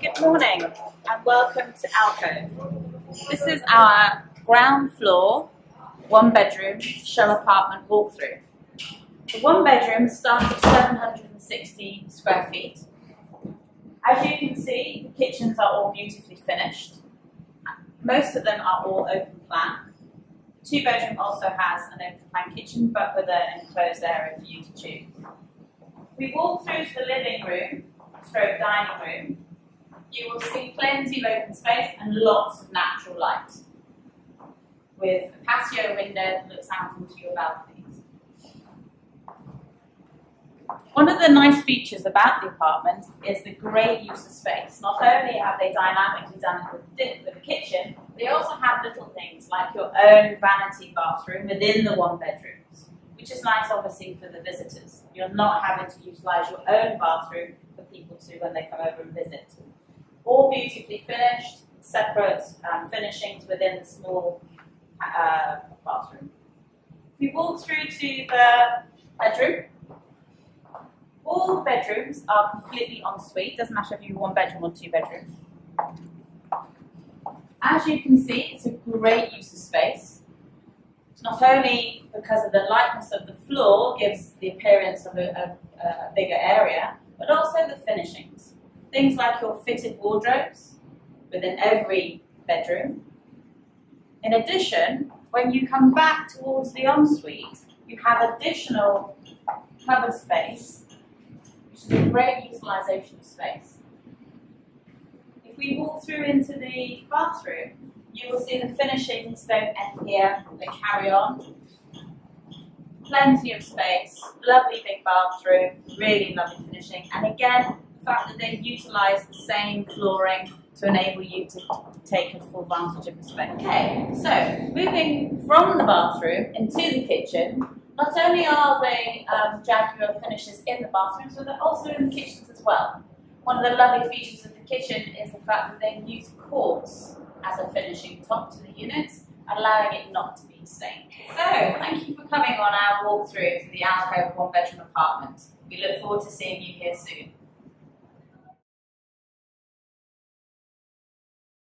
Good morning and welcome to Alcove. This is our ground floor, one bedroom, show apartment walkthrough. The one bedroom starts at 760 square feet. As you can see, the kitchens are all beautifully finished. Most of them are all open plan. Two bedroom also has an open plan kitchen but with an enclosed area for you to choose. We walk through to the living room, stroke dining room, you will see plenty of open space and lots of natural light with a patio window that looks out into your balconies. One of the nice features about the apartment is the great use of space. Not only have they dynamically done it with the kitchen, they also have little things like your own vanity bathroom within the one bedrooms, which is nice obviously for the visitors. You're not having to utilise your own bathroom for people to when they come over and visit all beautifully finished, separate um, finishings within the small uh, bathroom. We walk through to the bedroom. All bedrooms are completely ensuite, doesn't matter if you're one bedroom or two bedrooms. As you can see, it's a great use of space. Not only because of the lightness of the floor gives the appearance of a, a, a bigger area, but also the finishings. Things like your fitted wardrobes within every bedroom. In addition, when you come back towards the ensuite, you have additional cupboard space, which is a great utilisation of space. If we walk through into the bathroom, you will see the finishing don't end here, they carry on. Plenty of space, lovely big bathroom, really lovely finishing, and again, fact that they've utilised the same flooring to enable you to take a full advantage of the space. Okay, so moving from the bathroom into the kitchen, not only are the um, Jaquar finishes in the bathrooms, but they're also in the kitchens as well. One of the lovely features of the kitchen is the fact that they've used quartz as a finishing top to the units, allowing it not to be stained. So, thank you for coming on our walkthrough to the Alcove one bedroom apartment. We look forward to seeing you here soon.